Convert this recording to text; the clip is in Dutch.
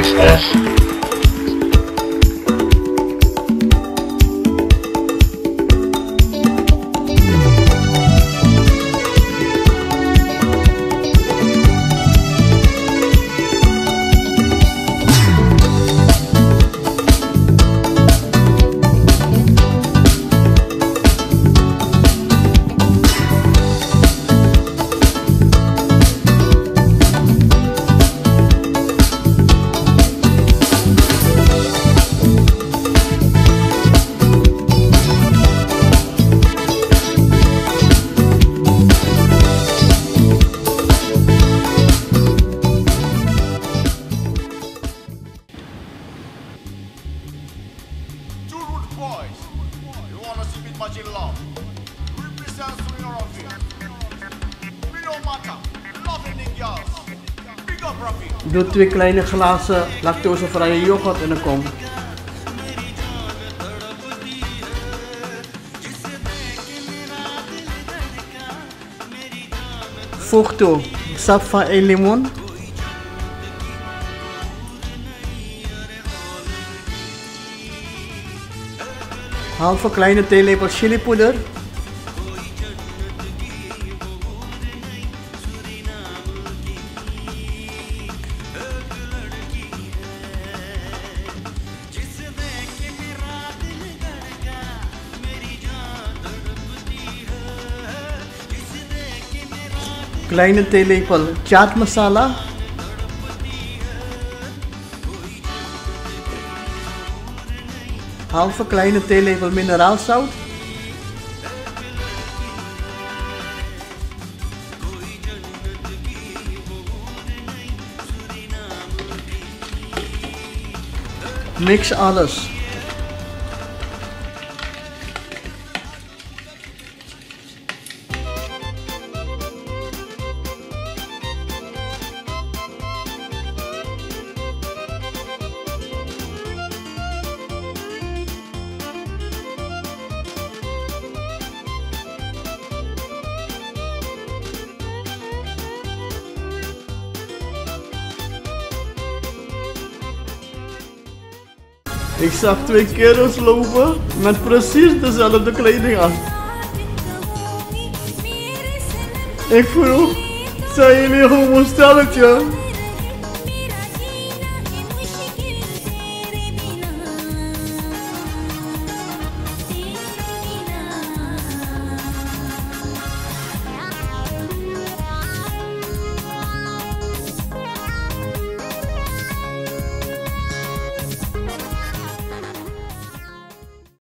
Express. Boys. You wanna see me much in love? Represent Suriname. We don't matter. Loving the girls. Rafi. Doe twee kleine glazen lactosevrije yoghurt in de kom. Voeg toe sap van één limoen. Halve kleine theelepel chilipoeder. Kleine theelepel chaat masala. Halve kleine theelepel mineraalzout. Mix alles. Ik zag twee kerels lopen met precies dezelfde kleding aan. Ik vroeg, zijn jullie een homostelletje?